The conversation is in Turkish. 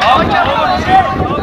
Hakem